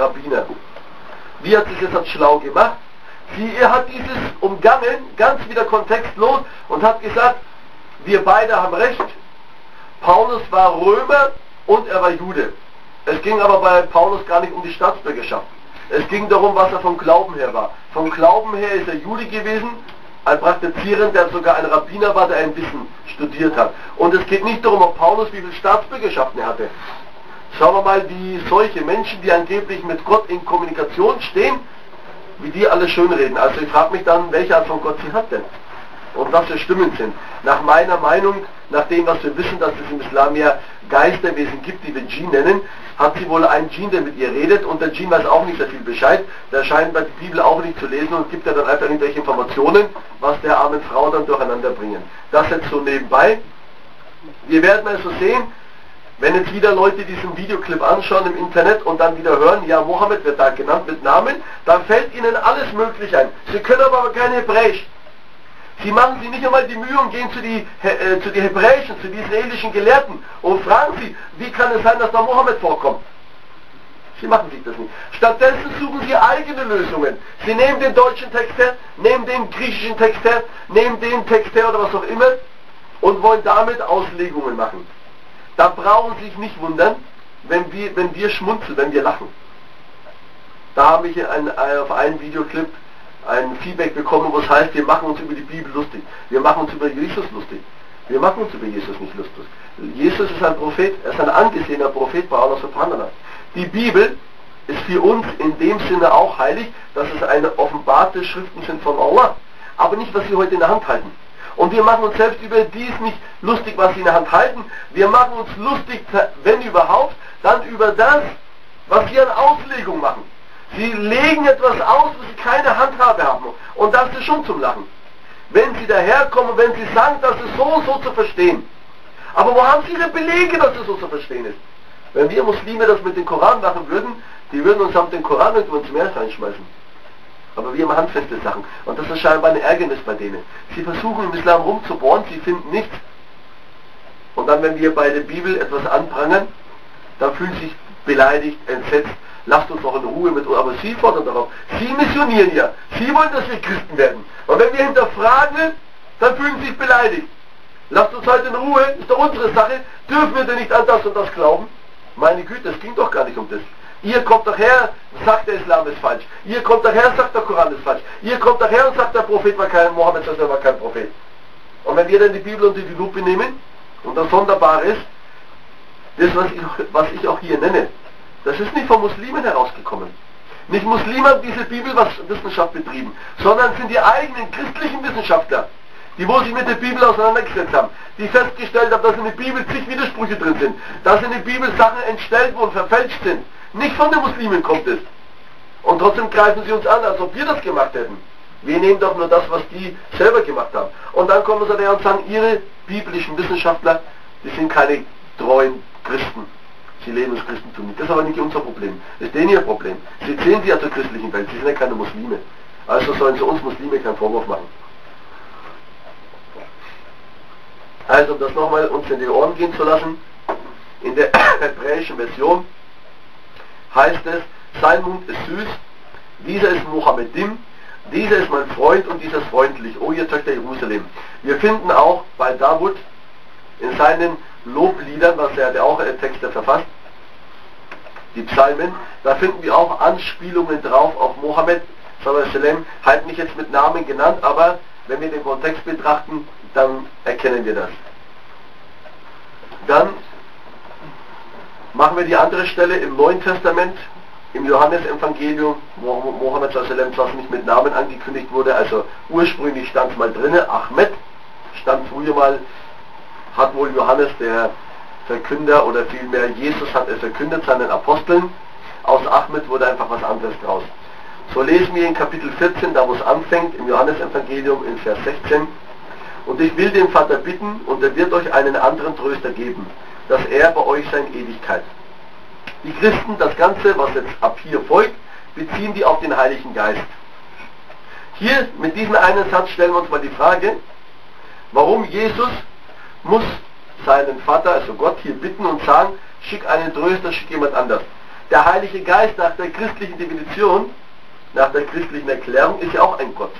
Rabbiner. Wie hat sich das schlau gemacht? Sie, er hat dieses umgangen, ganz wieder kontextlos und hat gesagt, wir beide haben recht. Paulus war Römer und er war Jude. Es ging aber bei Paulus gar nicht um die Staatsbürgerschaft. Es ging darum, was er vom Glauben her war. Vom Glauben her ist er Jude gewesen, ein Praktizierender, der sogar ein Rabbiner war, der ein bisschen studiert hat. Und es geht nicht darum, ob Paulus wie viele Staatsbürgerschaften er hatte. Schauen wir mal, wie solche Menschen, die angeblich mit Gott in Kommunikation stehen, wie die alle schön reden. Also ich frage mich dann, welche Art von Gott sie hat denn? Und was für Stimmen sind. Nach meiner Meinung, nach dem, was wir wissen, dass es im Islam ja Geisterwesen gibt, die wir Djinn nennen, hat sie wohl einen Djinn, der mit ihr redet und der Djinn weiß auch nicht sehr viel Bescheid. Der scheint bei der Bibel auch nicht zu lesen und gibt ja dann einfach irgendwelche Informationen, was der armen Frau dann durcheinander bringen. Das jetzt so nebenbei. Wir werden also sehen, wenn jetzt wieder Leute diesen Videoclip anschauen im Internet und dann wieder hören, ja, Mohammed wird da genannt mit Namen, dann fällt ihnen alles möglich ein. Sie können aber kein Hebräisch. Sie machen sich nicht einmal die Mühe und gehen zu die, äh, zu die hebräischen, zu die israelischen Gelehrten und fragen sie, wie kann es sein, dass da Mohammed vorkommt. Sie machen sich das nicht. Stattdessen suchen sie eigene Lösungen. Sie nehmen den deutschen Text her, nehmen den griechischen Text her, nehmen den Text her oder was auch immer und wollen damit Auslegungen machen. Da brauchen Sie sich nicht wundern, wenn wir, wenn wir schmunzeln, wenn wir lachen. Da habe ich ein, auf einen Videoclip ein Feedback bekommen, was heißt, wir machen uns über die Bibel lustig. Wir machen uns über Jesus lustig. Wir machen uns über Jesus nicht lustig. Jesus ist ein Prophet, er ist ein angesehener Prophet bei Allah subhanahu Die Bibel ist für uns in dem Sinne auch heilig, dass es eine offenbarte Schriften sind von Allah. Aber nicht, was sie heute in der Hand halten. Und wir machen uns selbst über dies nicht lustig, was sie in der Hand halten. Wir machen uns lustig, wenn überhaupt, dann über das, was sie an Auslegung machen. Sie legen etwas aus, wo sie keine Handhabe haben. Und das ist schon zum Lachen. Wenn sie daherkommen, wenn sie sagen, das ist so so zu verstehen. Aber wo haben sie ihre Belege, dass es so zu verstehen ist? Wenn wir Muslime das mit dem Koran machen würden, die würden uns samt den Koran irgendwo ins Meer reinschmeißen. Aber wir haben handfeste Sachen. Und das ist scheinbar ein Ärgernis bei denen. Sie versuchen im Islam rumzubohren, sie finden nichts. Und dann, wenn wir bei der Bibel etwas anprangern, dann fühlen sie sich beleidigt, entsetzt. Lasst uns doch in Ruhe mit uns. Aber sie fordern darauf. Sie missionieren ja. Sie wollen, dass wir Christen werden. Und wenn wir hinterfragen, dann fühlen sie sich beleidigt. Lasst uns halt in Ruhe, ist doch unsere Sache. Dürfen wir denn nicht an das und das glauben? Meine Güte, es ging doch gar nicht um das. Ihr kommt doch her, sagt der Islam ist falsch. Ihr kommt doch her, sagt der Koran ist falsch. Ihr kommt doch her und sagt der Prophet war kein, Mohammed war kein Prophet. Und wenn wir dann die Bibel unter die Lupe nehmen, und das Sonderbare ist, das, was ich, was ich auch hier nenne, das ist nicht von Muslimen herausgekommen. Nicht Muslime haben diese Bibelwissenschaft betrieben, sondern sind die eigenen christlichen Wissenschaftler, die wo sich mit der Bibel auseinandergesetzt haben, die festgestellt haben, dass in der Bibel zig Widersprüche drin sind, dass in der Bibel Sachen entstellt wurden, verfälscht sind, nicht von den Muslimen kommt es. Und trotzdem greifen sie uns an, als ob wir das gemacht hätten. Wir nehmen doch nur das, was die selber gemacht haben. Und dann kommen sie daher und sagen, ihre biblischen Wissenschaftler, die sind keine treuen Christen. Sie leben das Christentum nicht. Das ist aber nicht unser Problem. Das ist denen ihr Problem. Sie zählen sich ja zur christlichen Welt. Sie sind ja keine Muslime. Also sollen sie uns Muslime keinen Vorwurf machen. Also, um das nochmal uns in die Ohren gehen zu lassen, in der hebräischen Version heißt es, sein Mund ist süß, dieser ist Mohammedim, dieser ist mein Freund und dieser ist freundlich, o ihr Töchter Jerusalem. Wir finden auch bei Davud in seinen Lobliedern, was er ja auch Texte verfasst, die Psalmen, da finden wir auch Anspielungen drauf auf Mohammed, sallam, halt nicht jetzt mit Namen genannt, aber wenn wir den Kontext betrachten, dann erkennen wir das. Dann Machen wir die andere Stelle im Neuen Testament, im Johannesevangelium, wo Mohammed zwar nicht mit Namen angekündigt wurde, also ursprünglich stand es mal drinne, Ahmed, stand früher mal, hat wohl Johannes der Verkünder oder vielmehr Jesus hat es verkündet seinen Aposteln, aus Ahmed wurde einfach was anderes draus. So lesen wir in Kapitel 14, da wo es anfängt, im Johannesevangelium in Vers 16, und ich will den Vater bitten, und er wird euch einen anderen Tröster geben, dass er bei euch sein Ewigkeit. Die Christen, das Ganze, was jetzt ab hier folgt, beziehen die auf den Heiligen Geist. Hier mit diesem einen Satz stellen wir uns mal die Frage, warum Jesus muss seinen Vater, also Gott, hier bitten und sagen, schick einen Tröster, schick jemand anders. der Heilige Geist nach der christlichen Definition, nach der christlichen Erklärung, ist ja auch ein Gott.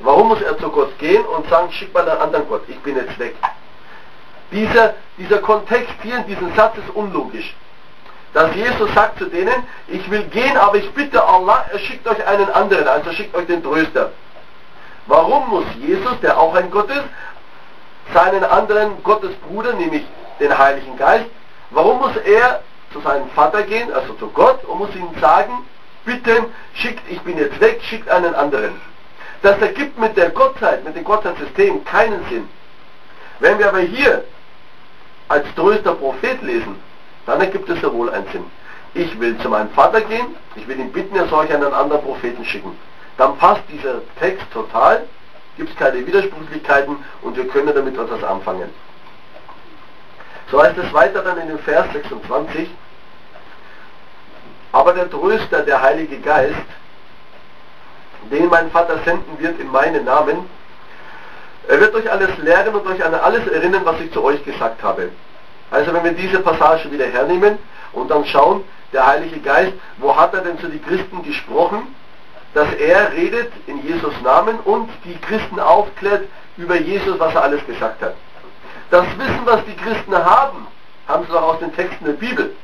Warum muss er zu Gott gehen und sagen, schick mal einen anderen Gott, ich bin jetzt weg? Dieser, dieser Kontext hier in diesem Satz ist unlogisch. Dass Jesus sagt zu denen, ich will gehen, aber ich bitte Allah, er schickt euch einen anderen, also schickt euch den Tröster. Warum muss Jesus, der auch ein Gott ist, seinen anderen Gottesbruder, nämlich den Heiligen Geist, warum muss er zu seinem Vater gehen, also zu Gott, und muss ihm sagen, bitte schickt, ich bin jetzt weg, schickt einen anderen. Das ergibt mit der Gottheit, mit dem Gottheitssystem keinen Sinn. Wenn wir aber hier als tröster Prophet lesen, dann ergibt es ja wohl einen Sinn. Ich will zu meinem Vater gehen, ich will ihn bitten, er soll euch einen anderen Propheten schicken. Dann passt dieser Text total, gibt es keine Widersprüchlichkeiten und wir können damit etwas anfangen. So heißt es weiter dann in dem Vers 26, aber der Tröster, der Heilige Geist, den mein Vater senden wird in meinen Namen, er wird euch alles lernen und euch an alles erinnern, was ich zu euch gesagt habe. Also wenn wir diese Passage wieder hernehmen und dann schauen, der Heilige Geist, wo hat er denn zu den Christen gesprochen? Dass er redet in Jesus Namen und die Christen aufklärt über Jesus, was er alles gesagt hat. Das Wissen, was die Christen haben, haben sie doch aus den Texten der Bibel.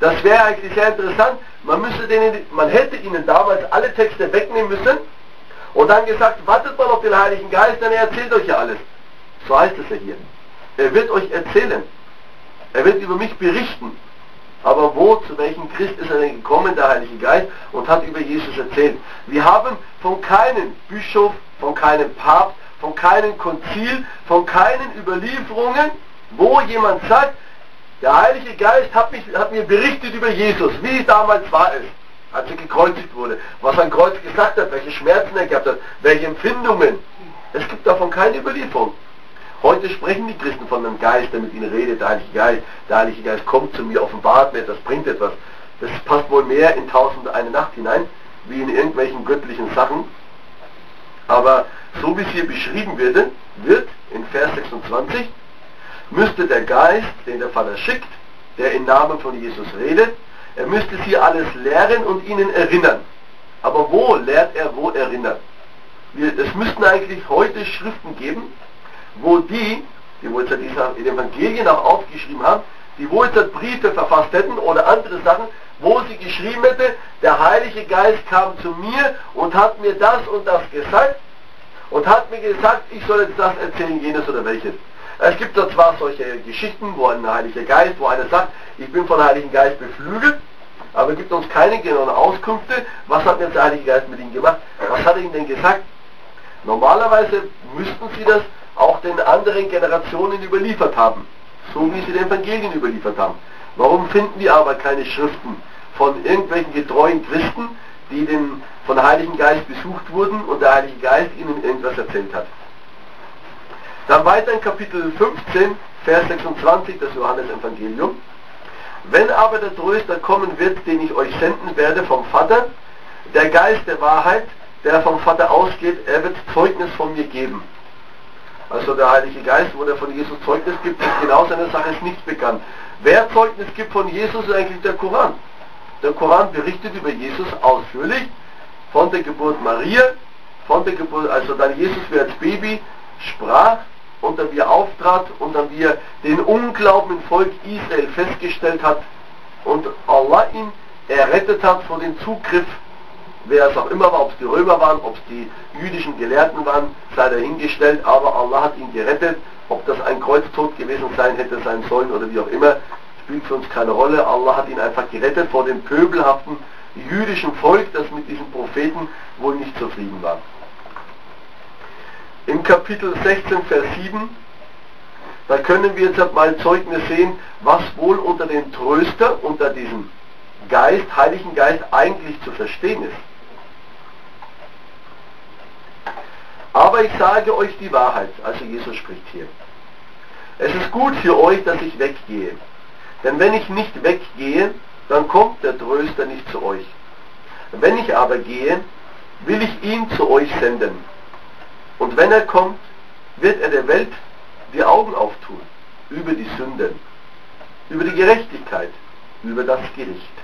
Das wäre eigentlich sehr interessant. Man, müsste denen, man hätte ihnen damals alle Texte wegnehmen müssen und dann gesagt, wartet mal auf den Heiligen Geist, denn er erzählt euch ja alles. So heißt es ja hier. Er wird euch erzählen. Er wird über mich berichten. Aber wo, zu welchem Christ ist er denn gekommen, der Heilige Geist, und hat über Jesus erzählt? Wir haben von keinem Bischof, von keinem Papst, von keinem Konzil, von keinen Überlieferungen, wo jemand sagt, der Heilige Geist hat, mich, hat mir berichtet über Jesus, wie es damals war es als er gekreuzigt wurde, was ein Kreuz gesagt hat, welche Schmerzen er gehabt hat, welche Empfindungen. Es gibt davon keine Überlieferung. Heute sprechen die Christen von einem Geist, der mit ihnen redet, der Heilige Geist. Der Heilige Geist kommt zu mir, offenbart mir, das bringt etwas. Das passt wohl mehr in Tausend eine Nacht hinein, wie in irgendwelchen göttlichen Sachen. Aber so wie es hier beschrieben wird, wird in Vers 26, müsste der Geist, den der Vater schickt, der im Namen von Jesus redet, er müsste sie alles lehren und ihnen erinnern. Aber wo lehrt er, wo erinnert? Es müssten eigentlich heute Schriften geben, wo die, die wohl jetzt diese Evangelien auch aufgeschrieben haben, die wohl Briefe verfasst hätten oder andere Sachen, wo sie geschrieben hätte, der Heilige Geist kam zu mir und hat mir das und das gesagt und hat mir gesagt, ich soll jetzt das erzählen, jenes oder welches. Es gibt da zwar solche Geschichten, wo ein Heiliger Geist, wo einer sagt, ich bin von Heiligen Geist beflügelt, aber gibt uns keine genauen Auskünfte, was hat jetzt der Heilige Geist mit ihm gemacht, was hat er ihm denn gesagt. Normalerweise müssten sie das auch den anderen Generationen überliefert haben, so wie sie den Evangelien überliefert haben. Warum finden wir aber keine Schriften von irgendwelchen getreuen Christen, die den, von Heiligen Geist besucht wurden und der Heilige Geist ihnen irgendwas erzählt hat? Dann weiter in Kapitel 15, Vers 26 des Johannesevangelium. Wenn aber der Tröster kommen wird, den ich euch senden werde vom Vater, der Geist der Wahrheit, der vom Vater ausgeht, er wird Zeugnis von mir geben. Also der Heilige Geist, wo der von Jesus Zeugnis gibt, ist genau seine Sache ist nicht bekannt. Wer Zeugnis gibt von Jesus, ist eigentlich der Koran. Der Koran berichtet über Jesus ausführlich von der Geburt Maria, von der Geburt, also dann Jesus, wie als Baby sprach, und dann wie er auftrat und dann wie er den Unglauben im Volk Israel festgestellt hat und Allah ihn errettet hat vor dem Zugriff, wer es auch immer war, ob es die Römer waren, ob es die jüdischen Gelehrten waren, sei dahingestellt, aber Allah hat ihn gerettet, ob das ein Kreuztod gewesen sein hätte sein sollen oder wie auch immer, spielt für uns keine Rolle. Allah hat ihn einfach gerettet vor dem pöbelhaften jüdischen Volk, das mit diesem Propheten wohl nicht zufrieden war. Im Kapitel 16, Vers 7, da können wir jetzt mal Zeugnis sehen, was wohl unter dem Tröster, unter diesem Geist, Heiligen Geist eigentlich zu verstehen ist. Aber ich sage euch die Wahrheit, also Jesus spricht hier. Es ist gut für euch, dass ich weggehe. Denn wenn ich nicht weggehe, dann kommt der Tröster nicht zu euch. Wenn ich aber gehe, will ich ihn zu euch senden. Und wenn er kommt, wird er der Welt die Augen auftun über die Sünden, über die Gerechtigkeit, über das Gericht.